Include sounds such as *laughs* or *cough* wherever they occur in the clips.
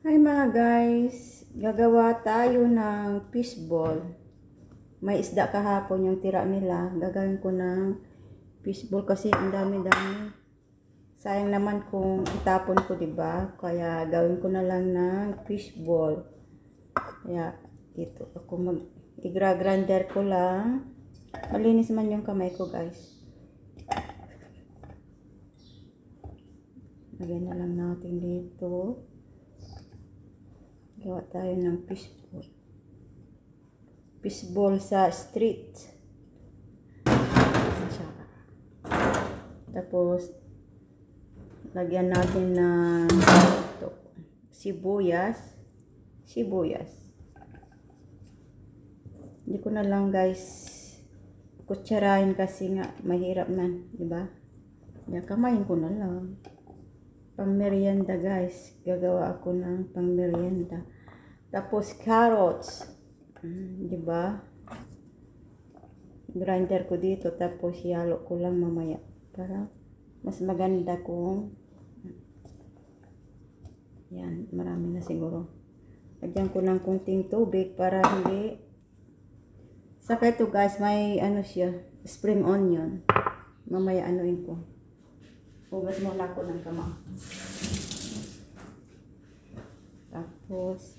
Hi mga guys, gagawa tayo ng fishball. May isda kahapon yung tira nila. Gagawin ko ng fishball kasi ang dami-dami. Sayang naman kung itapon ko, 'di ba? Kaya gawin ko na lang ng fishball. Kaya dito ako mag igra-grinder ko lang. Malinis man yung kamay ko, guys. Lagyan na lang natin dito. Gawa tayo ng fishball. Fishball sa street. Tapos, lagyan natin ng ito, sibuyas. Sibuyas. Hindi ko na lang guys kutsarahin kasi nga mahirap man, di ba? Kamayin ko na lang pangmerienda guys. Gagawa ako ng pangmerienda. Tapos carrots. Mm, di ba? Grinder ko dito tapos yalo ko lang mamaya para mas maganda kung yan, marami na siguro. Lagyan ko ng kunting tubig para hindi Saka ito guys, may ano siya, spring onion. Mamaya anuin ko. Hugas muna ako ng kamay. Tapos,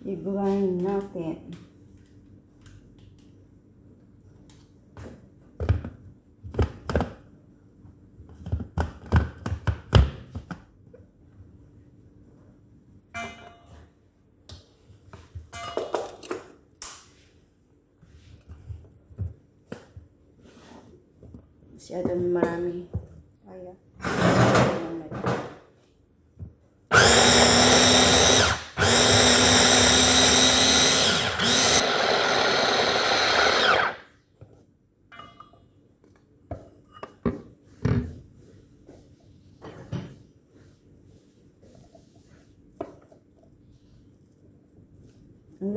i-grind natin. Masyadong marami. Kaya.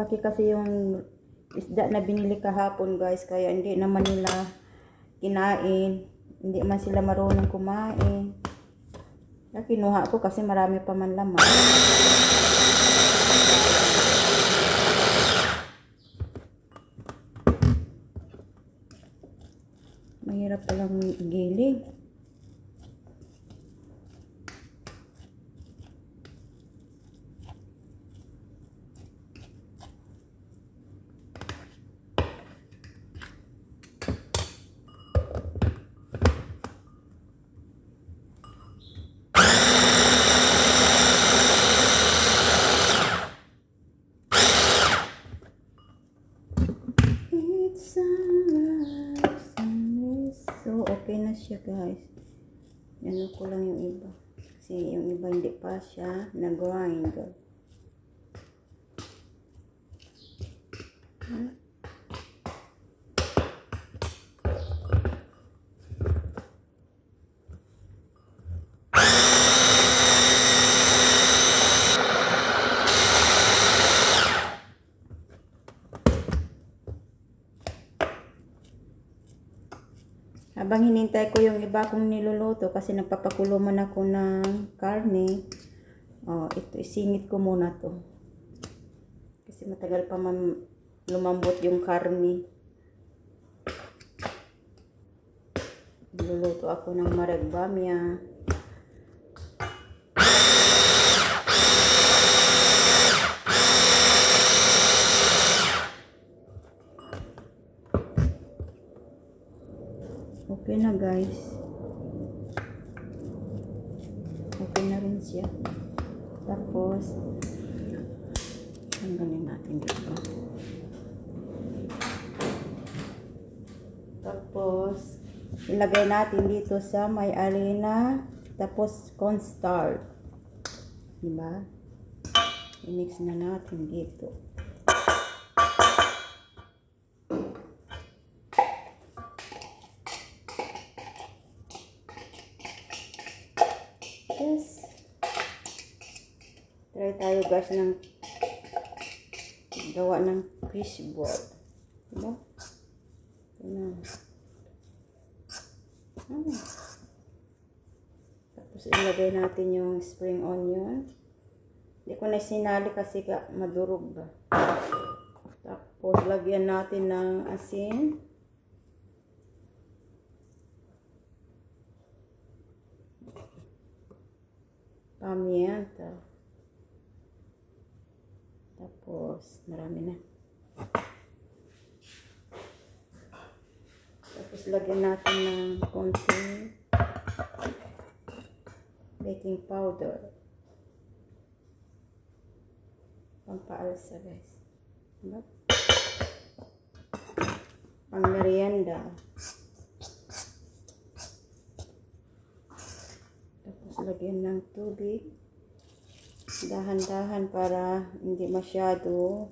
Ang laki kasi yung isda na binili kahapon guys. Kaya hindi naman nila kinain. Hindi man sila marunong kumain. Kaya kinuha ko kasi marami pa man laman. Mahirap palang giling. Okay na siya guys. Ano ko lang yung iba. Kasi yung iba hindi pa siya nag-grind. Hmm? Habang hinintay ko yung iba kong niluluto kasi nagpapakulo man ako ng karne. Oh, ito isingit ko muna to. Kasi matagal pa man lumambot yung karne. Niluluto ako ng maragbamya. Okay na guys. Okay na rin siya. Tapos, tanggalin natin dito. Tapos, ilagay natin dito sa may arena. Tapos, cornstarch. Diba? I-mix na natin dito. Yes. Try tayo guys ng gawa ng fishball. Diba? Ito Ah. Tapos ilagay natin yung spring onion. Hindi ko na sinali kasi ka madurog ba. Tapos lagyan natin ng asin. Pamienta. Tapos marami na. Tapos lagyan natin ng konting baking powder. Pampaalsa guys. Diba? Pang merienda. Tapos lagyan ng tubig. Dahan-dahan para hindi masyado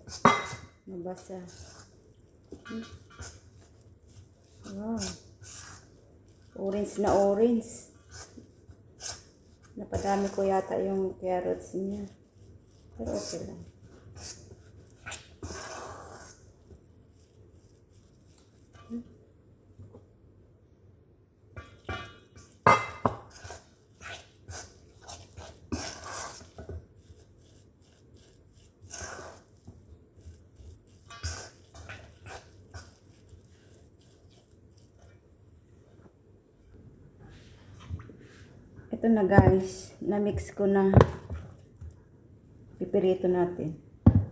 mabasa. Hmm. Wow. Orange na orange. Napadami ko yata yung carrots niya. Pero okay lang. Ito na guys, na-mix ko na pipirito natin.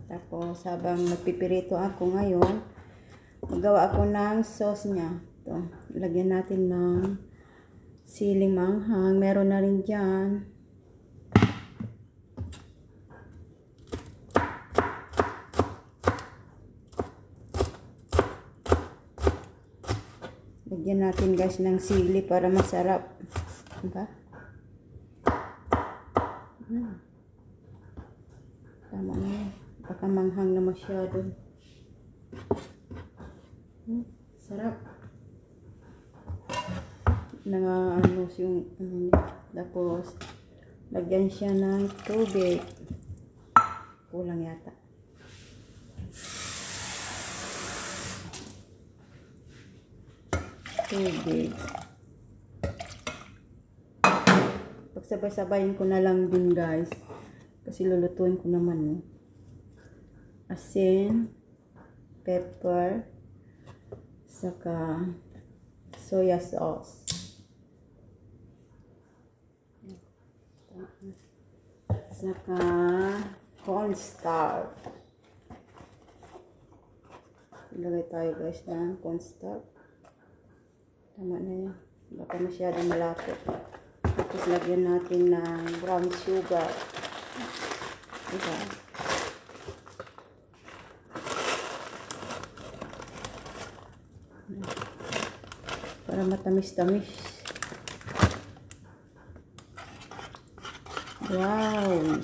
Tapos habang nagpipirito ako ngayon, magawa ako ng sauce niya. Ito, lagyan natin ng siling manghang. Meron na rin dyan. Lagyan natin guys ng sili para masarap. Diba? Hmm. Tama na yan. Baka manghang na masyado. Hmm. Sarap. Nanga ano yung ano niya. Tapos, lagyan siya ng tubig. Kulang yata. Tubig. Pagsabay-sabayin ko na lang din guys. Kasi lulutuin ko naman eh. Asin, pepper, saka soya sauce. Saka cornstarch. Ilagay tayo guys ng cornstarch. Tama na yan. Baka masyado malapot. Tapos lagyan natin ng brown sugar. Diba? Para matamis-tamis. Wow!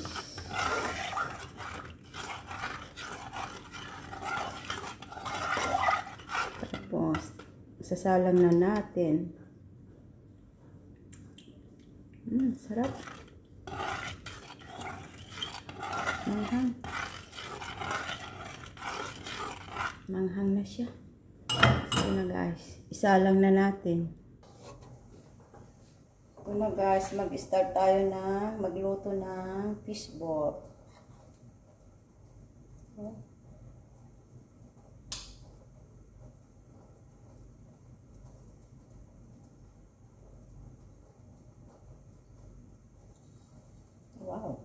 Tapos, sasalang na natin. Mm, sarap. Manghang. Manghang na siya. Sige na guys. Isa lang na natin. Ito na guys, mag-start tayo na magluto ng fishball. Oh. Wow.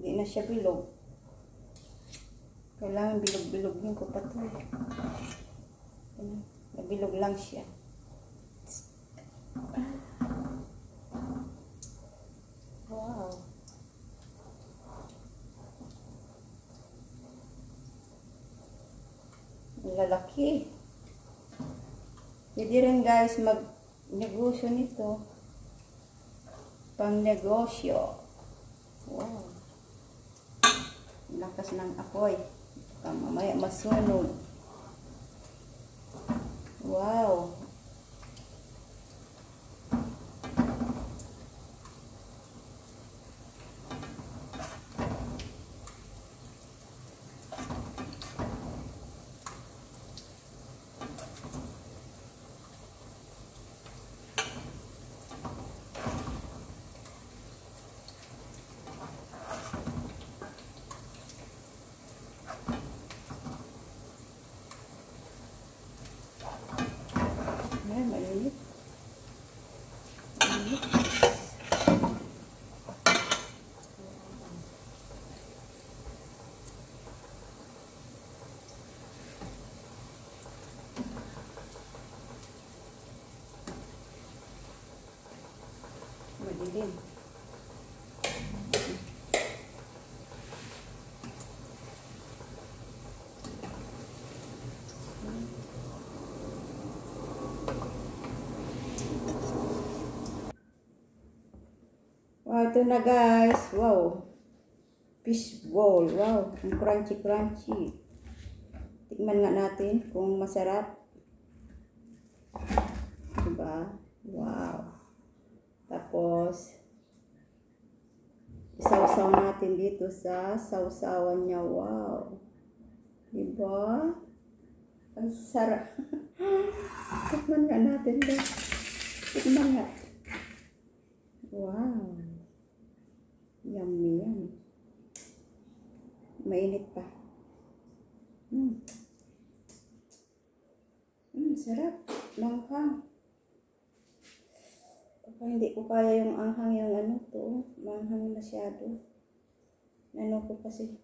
Hindi na siya bilog. Kailangan bilog-bilogin ko pa ito. Nabilog lang siya. Wow. Lalaki. Pwede rin guys mag-negosyo nito. Pang negosyo. Wow. Lakas ng apoy. Baka mamaya masunog. Wow. Madilim. Wow, ito na guys. Wow. Fish ball. Wow. Ang crunchy crunchy. Tikman nga natin kung masarap. Diba? Wow. Tapos, isawsaw natin dito sa sausawan niya. Wow. Diba? Ang sarap. *laughs* Tikman nga natin guys. Tikman nga. Wow. Yummy yan. Mainit pa. Mm. Mm, sarap. Langhang. Hindi ko kaya yung anghang yung ano to. Manghang masyado. Ano ko kasi.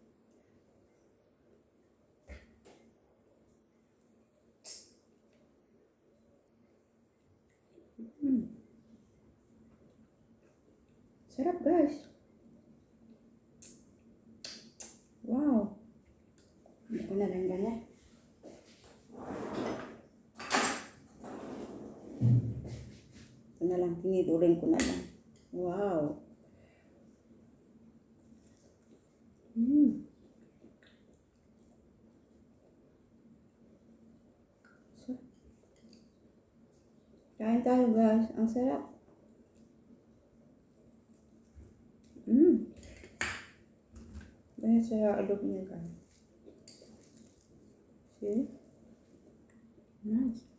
Mm. Sarap guys. Wow. Hindi ko na lang ganyan. Ito na lang, tinidurin ko na lang. Wow. Mm. Kain tayo guys. Ang sarap. Mm. Ganyan sa loob niya guys. See? Nice.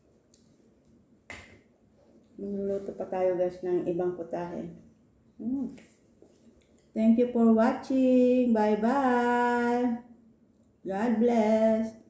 Magluluto pa tayo guys ng ibang putahe. Mm. Thank you for watching. Bye-bye. God bless.